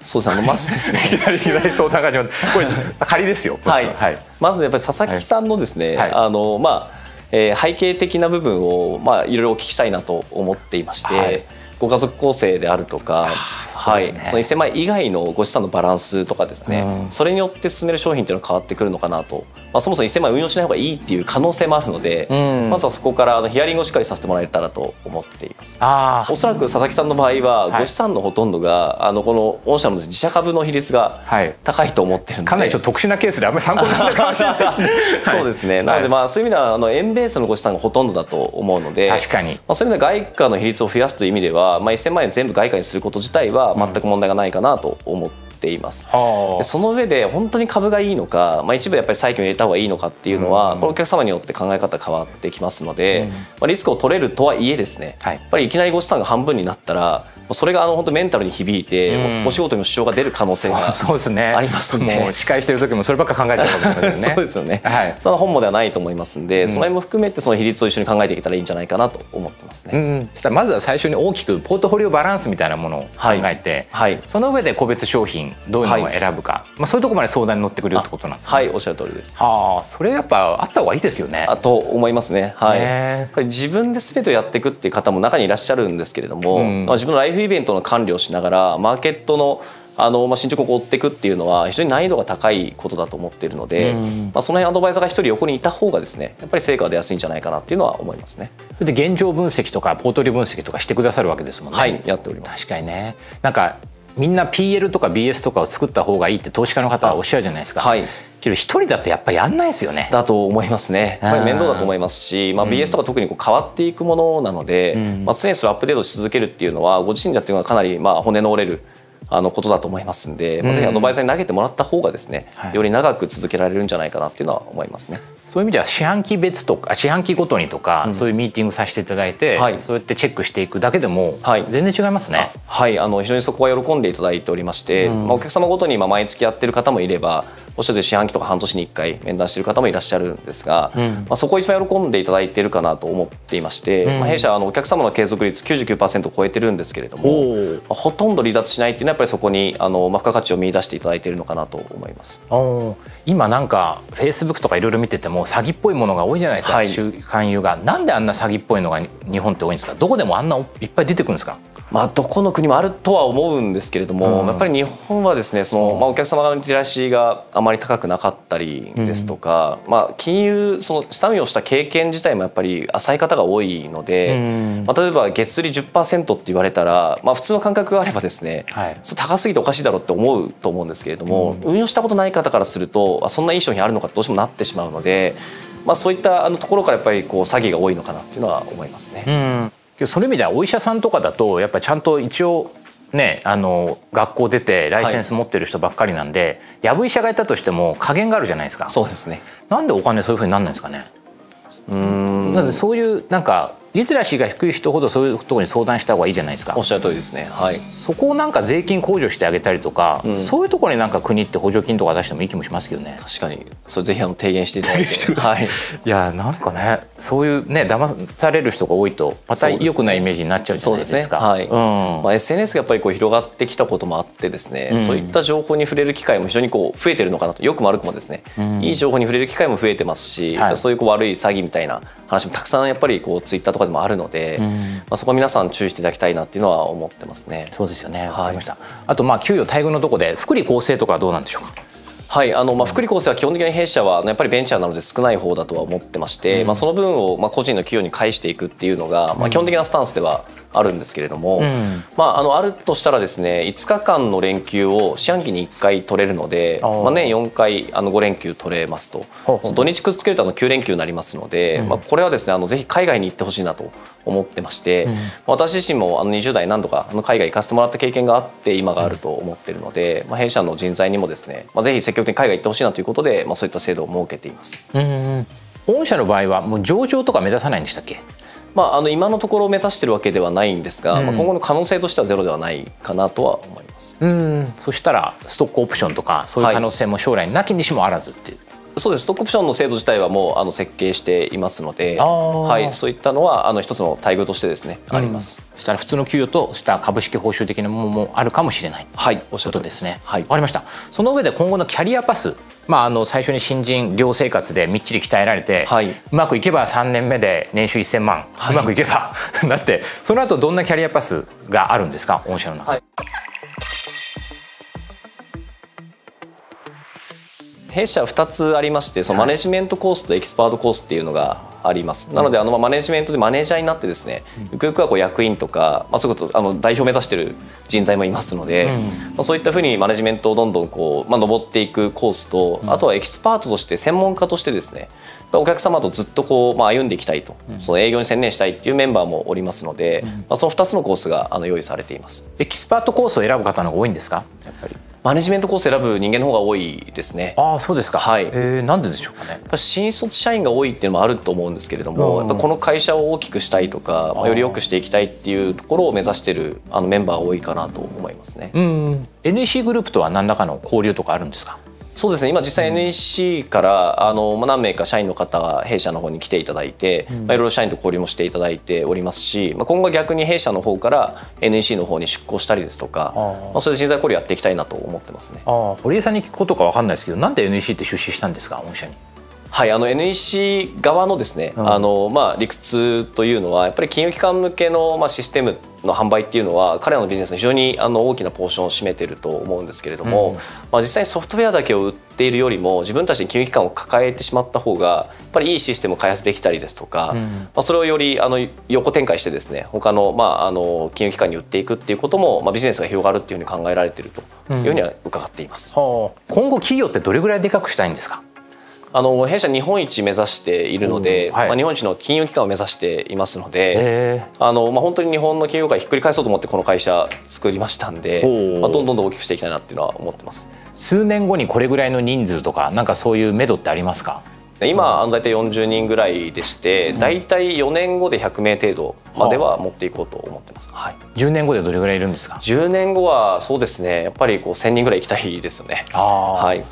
そうですあのまずですね。いきなりいきなり相談が始まってこれ仮ですよ。はい、はい、まずやっぱり佐々木さんのですね、はい、あのまあえー、背景的な部分を、まあ、いろいろお聞きしたいなと思っていまして、はい、ご家族構成であるとか、はい、その1000万円以外のご資産のバランスとかですね、うん、それによって進める商品っていうのは変わってくるのかなと、まあ、そもそも1000万円運用しない方がいいっていう可能性もあるので、うん、まずはそこからあのヒアリングをしっかりさせてもらえたらと思っています。あおそらく佐々木さんの場合はご資産のほとんどが、はい、あのこの御社の自社株の比率が高いと思ってるので、かなりちょっと特殊なケースであんまり参考にならないかもしれないですね。そうですね、なのでまあそういう意味ではあの円ベースのご資産がほとんどだと思うので確かに、まあ、そういう意味では外貨の比率を増やすという意味では、まあ、1000万円全部外貨にすること自体は全く問題がないかなと思ってています。でその上で本当に株がいいのか、まあ、一部やっぱり債券を入れた方がいいのかっていうのは、これお客様によって考え方変わってきますので、まあ、リスクを取れるとはいえですね、やっぱりいきなりご資産が半分になったらそれがあの本当メンタルに響いて、お仕事にも支障が出る可能性がそうですねありますね。司会してる時もそればっか考えちゃうかもしれないね。そうですよね。はい。その本望ではないと思いますんで、その辺も含めてその比率を一緒に考えていけたらいいんじゃないかなと思ってますね。うん。したらまずは最初に大きくポートフォリオバランスみたいなものを考えて、はい。その上で個別商品どういうのを選ぶか、まあそういうところまで相談に乗ってくれるってことなんですね。はい、おっしゃる通りです。ああ、それやっぱあった方がいいですよね。あと思いますね。はい。やっぱり自分で全てをやっていくっていう方も中にいらっしゃるんですけれども、まあ自分のライフイベントの管理ををしながらマーケットのあのまあ、進捗を追っていくっていうのは非常に難易度が高いことだと思っているので、まあ、その辺アドバイザーが一人横にいた方がですねやっぱり成果が出やすいんじゃないかなっていうのは思いますね。で現状分析とかポートリオ分析とかしてくださるわけですもんね。はい、やっております。確かにね。なんかみんな PL とか BS とかを作った方がいいって投資家の方はおっしゃるじゃないですか。はい。けど一人だとやっぱりやんないですよね。だと思いますね。やっぱり面倒だと思いますし、まあ BS とか特にこう変わっていくものなので、うん、まあ常にそれアップデートし続けるっていうのはご自身でやってるのはかなりまあ骨の折れる。あのことだと思いますんで、まあ、ぜひアドバイザーに投げてもらった方がですね、うん、より長く続けられるんじゃないかなっていうのは思いますね。そういう意味では四半期別とか四半期ごとにとか、うん、そういうミーティングさせていただいて、はい、そうやってチェックしていくだけでも全然違いますね。はい、あの非常にそこは喜んでいただいておりまして、うん、まあ、お客様ごとにまあ毎月やってる方もいればおっしゃる四半期とか半年に1回面談している方もいらっしゃるんですが、うん、まあ、そこを一番喜んでいただいているかなと思っていまして、まあ、弊社あのお客様の継続率99%を超えてるんですけれども、まあ、ほとんど離脱しないっていうのはやっぱりそこにあのの、まあ、付加価値を見出していただいているのかなと思います。今なんかフェイスブックとかいろいろ見てても詐欺っぽいものが多いじゃないか、はい、勧誘が。なんであんな詐欺っぽいのが日本って多いんですか？どこでもあんないっぱい出てくるんですか？まあ、どこの国もあるとは思うんですけれども、うん、やっぱり日本はですねその、まあ、お客様側のリテラシーがあまり高くなかったりですとか、うん、まあ、金融その資産運用した経験自体もやっぱり浅い方が多いので、うん、まあ、例えば月利10%って言われたら、まあ、普通の感覚があればですね、はい、高すぎておかしいだろうって思うと思うんですけれども、運用したことない方からするとあそんないい商品あるのかどうしてもなってしまうので、まあ、そういったあのところからやっぱりこう詐欺が多いのかなっていうのは思いますね。その意味ではお医者さんとかだとやっぱりちゃんと一応ね、あの学校出てライセンス持ってる人ばっかりなんで、はい、やぶ医者がいたとしても加減があるじゃないですか。そうですね。なんでお金そういうふうになんないんですかね？うん。なぜそういうなんかリテラシーが低い人ほどそういうところに相談した方がいいじゃないですか。おっしゃる通りですね、はい、そこをなんか税金控除してあげたりとか、うん、そういうところになんか国って補助金とか出してもいい気もしますけどね。確かに。それぜひあの提言していただいて。はい、い。やなんかねそういうね騙される人が多いとまた良くないイメージになっちゃうじゃないですか、ね、はい、うん。まあ、SNS がやっぱりこう広がってきたこともあってですね、うん、そういった情報に触れる機会も非常にこう増えてるのかなとよくも悪くもですね、うん、いい情報に触れる機会も増えてますし、はい、そういうこう悪い詐欺みたいな話もたくさんやっぱりこうツイッターとかでもあるので、まあ、そこは皆さん注意していただきたいなっていうのは思ってますね。そうですよね。はい、あとまあ給与待遇のとこで福利厚生とかはどうなんでしょうか？はいあのまあ、福利厚生は基本的に弊社はやっぱりベンチャーなので少ない方だとは思ってまして、うん、まあ、その分をまあ個人の企業に返していくっていうのが、まあ、基本的なスタンスではあるんですけれども、うん、まあ、あのあるとしたらですね5日間の連休を四半期に1回取れるので、まあ、年4回あの5連休取れますと。土日くっつけるとあの9連休になりますので、うん、まあ、これはですねあのぜひ海外に行ってほしいなと思ってまして、うん、私自身もあの20代何度かあの海外行かせてもらった経験があって今があると思っているので、まあ、弊社の人材にもですね、まあ、ぜひ積極的に海外行ってほしいなということで、まあ、そういった制度を設けています。うん御社の場合はもう上場とか目指さないんでしたっけ？まあ、あの今のところを目指しているわけではないんですが、うん、まあ、今後の可能性としてはゼロではないかなとは思います。うんそしたらストックオプションとかそういう可能性も将来なきにしもあらずっていう。そうです。ストックオプションの制度自体はもうあの設計していますので、はい、そういったのはあの一つの待遇としてですね、うん、あります。そしたら普通の給与とした株式報酬的なものもあるかもしれない。はい、おっしゃるとですね。はい、わかりました。その上で今後のキャリアパスまあ、あの最初に新人寮生活でみっちり鍛えられて、はい、うまくいけば3年目で年収1000万、はい、うまくいけば なってその後どんなキャリアパスがあるんですか？御社の中、はい弊社2つありましてそのマネジメントコースとエキスパートコースっていうのがあります。なのであのマネジメントでマネージャーになってですねゆくゆくはこう役員とか、まあ、そういうことあの代表目指してる人材もいますので、まあ、そういったふうにマネジメントをどんどんこう、まあ、上っていくコースとあとはエキスパートとして専門家としてですねお客様とずっとこう、まあ、歩んでいきたいと、その営業に専念したいっていうメンバーもおりますので、まあ、その2つのコースがあの用意されています。エキスパートコースを選ぶ方の方が多いんですか？やっぱりマネジメントコース選ぶ人間の方が多いですね。ああそうですか。はい。えー、なんででしょうかね。やっぱ新卒社員が多いっていうのもあると思うんですけれども、やっぱこの会社を大きくしたいとか、まあ、より良くしていきたいっていうところを目指しているあのメンバーが多いかなと思いますね。うん。NEC グループとは何らかの交流とかあるんですか？そうですね。今実際 NEC からあの何名か社員の方が弊社の方に来ていただいて、まあ、いろいろ社員と交流もしていただいておりますし、まあ、今後逆に弊社の方から NEC の方に出向したりですとかまあ、それで人材交流やっていきたいなと思ってますね。あ堀江さんに聞くことか分かんないですけどなんで NEC って出資したんですか御社に？はいあの NEC 側のですね、うん、あのまあ、理屈というのはやっぱり金融機関向けの、まあ、システムの販売っていうのは彼らのビジネスの非常にあの大きなポーションを占めていると思うんですけれども、うん、まあ、実際にソフトウェアだけを売っているよりも自分たちで金融機関を抱えてしまった方がやっぱりいいシステムを開発できたりですとか、うん、まあ、それをよりあの横展開してですね他の,、まあ、あの金融機関に売っていくっていうことも、まあ、ビジネスが広がるっていうふうに考えられているというふうには伺っています、はあ、今後企業ってどれぐらいでかくしたいんですか？あの弊社日本一目指しているので、はい、まあ、日本一の金融機関を目指していますのであの、まあ、本当に日本の金融界ひっくり返そうと思ってこの会社作りましたんで、まあ、どんどんどん大きくしていきたいなっていうのは思ってます。数年後にこれぐらいの人数とかなんかそういう目処ってありますか？今あの大体40人ぐらいでして大体4年後で100名程度までは持っていこうと思ってます、はい、10年後でどれぐらいいるんですか？10年後はそうですね。やっぱりこう1000人ぐらい行きたいですよね。はい、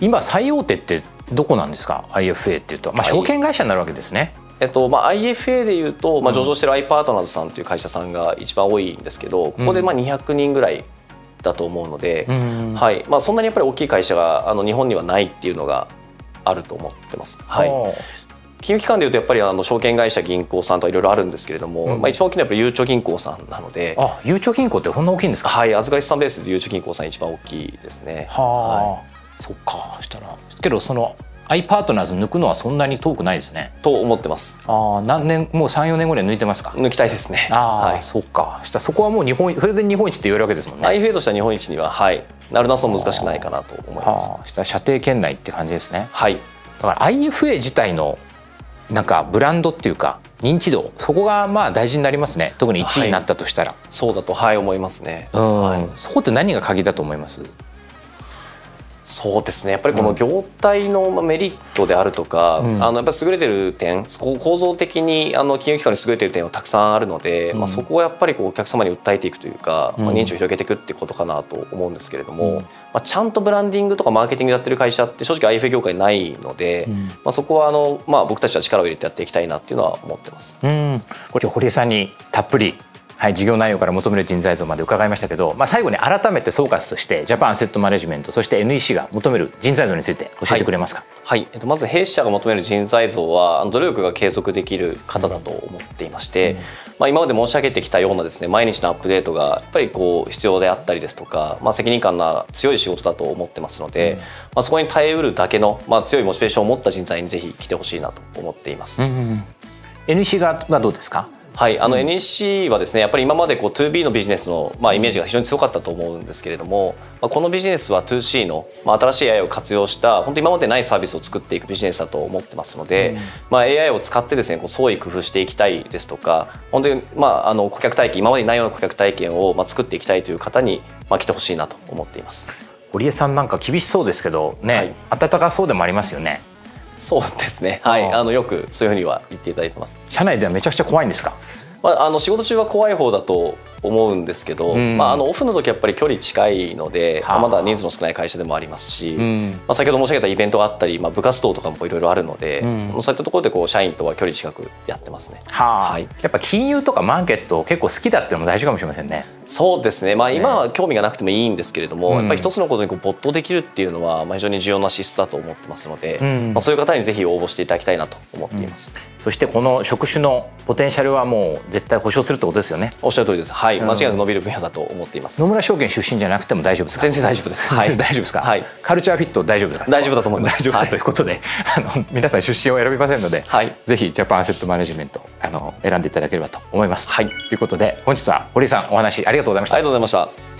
今最大手ってどこなんですか？IFA っていうと、まあ、証券会社になるわけですね。えっとまあ、IFA でいうと、まあ、上場してる i パートナーズさんという会社さんが一番多いんですけどここでまあ200人ぐらいだと思うので、うん、はい。まあ、そんなにやっぱり大きい会社があの日本にはないっていうのがあると思ってます。はい。金融機関でいうとやっぱりあの証券会社銀行さんとかいろいろあるんですけれども、うん、まあ一番大きいのはやっぱりゆうちょ銀行さんなのであゆうちょ銀行ってこんな大きいんですか？はい預かり資産ベースでゆうちょ銀行さん一番大きいですね。はあ、はい、そっかしたらけどそのアイパートナーズ抜くのはそんなに遠くないですね。と思ってます。ああ何年もう三四年後には抜いてますか？抜きたいですね。ああ、はい、そっか。したそこはもう日本それで日本一って言えるわけですもんね。IFA としては日本一にははいなるなそ難しくないかなと思います。した射程圏内って感じですね。はい。だから IFA 自体のなんかブランドっていうか認知度そこがまあ大事になりますね特に1位になったとしたら、はい、そうだとはい思いますね、うん、はい、そこって何が鍵だと思います？そうですね。やっぱりこの業態のメリットであるとか、うん、あのやっぱり優れてる点構造的にあの金融機関に優れてる点はたくさんあるので、うん、まあ、そこをやっぱりこうお客様に訴えていくというか、まあ、認知を広げていくってことかなと思うんですけれども、まあ、ちゃんとブランディングとかマーケティングやってる会社って正直 IFA 業界ないので、まあ、そこはあの、まあ、僕たちは力を入れてやっていきたいなっていうのは思ってます。うん、これ堀江さんにたっぷりはい、事業内容から求める人材像まで伺いましたけど、まあ、最後に改めて総括としてジャパンアセットマネジメントそして NEC が求める人材像について教えてくれますか、はい、はい、えっと、まず弊社が求める人材像は努力が継続できる方だと思っていまして、うん、まあ、今まで申し上げてきたようなですね毎日のアップデートがやっぱりこう必要であったりですとか、まあ、責任感の強い仕事だと思ってますので、うん、まあ、そこに耐えうるだけの、まあ、強いモチベーションを持った人材にぜひ来てほしいなと思っています。うん、NEC 側はどうですか？はい、あの NEC はですねやっぱり今までこう 2B のビジネスの、まあ、イメージが非常に強かったと思うんですけれども、まあ、このビジネスは 2C の、まあ、新しい AI を活用した本当今までないサービスを作っていくビジネスだと思ってますので、うん、まあ、AI を使ってですねこう創意工夫していきたいですとか本当に、まあ、あの顧客体験今までにないような顧客体験を、まあ、作っていきたいという方に、まあ、来てほしいなと思っています。堀江さんなんか厳しそうですけどね、はい、温かそうでもありますよね。そうですね。はい、あのよくそういうふうには言っていただいてます。社内ではめちゃくちゃ怖いんですか？まあ、あの仕事中は怖い方だと思うんですけど、うん、まあ、あのオフの時やっぱり距離近いので、はあ、まだ人数の少ない会社でもありますし、うん、まあ、先ほど申し上げたイベントがあったり、まあ、部活動とかもいろいろあるので、うん、そういったところでこう社員とは距離近くやってますね。はあ、はい、やっぱ金融とかマーケット結構好きだっていうのも大事かもしれませんね。そうですね、まあ、今は興味がなくてもいいんですけれども、ね、やっぱり一つのことにこう没頭できるっていうのは、まあ、非常に重要な資質だと思ってますので、まあ、そういう方にぜひ応募していただきたいなと思っています。そしてこの職種のポテンシャルはもう絶対保証するってことですよね。おっしゃる通りです。はい、間違いなく伸びる分野だと思っています。野村証券出身じゃなくても大丈夫ですか？全然大丈夫です、はい、大丈夫ですか、はい、カルチャーフィット大丈夫ですか？大丈夫だと思います。大丈夫ということで、あの皆さん出身を選びませんので、はい、ぜひジャパンアセットマネジメントあの選んでいただければと思います、はい、ということで本日は堀井さんお話ありがとうございました。ありがとうございました